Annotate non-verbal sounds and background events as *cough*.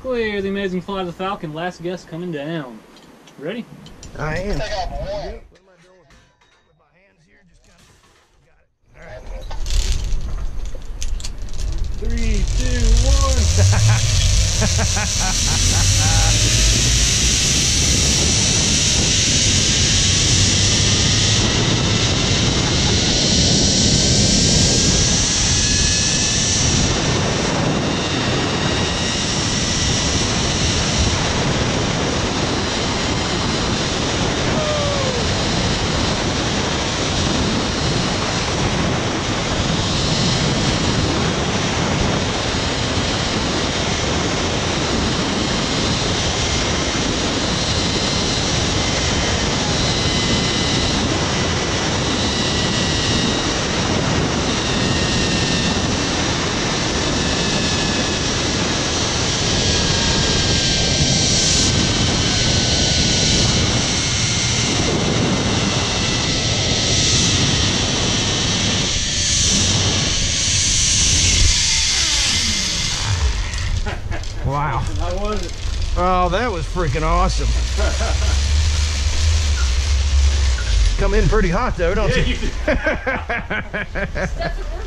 Clear the amazing flight of the Falcon. Last guest coming down. Ready? I am. Three, two, one. *laughs* Wow. How was it? Oh, that was freaking awesome. Come in pretty hot though, don't you? you did. *laughs*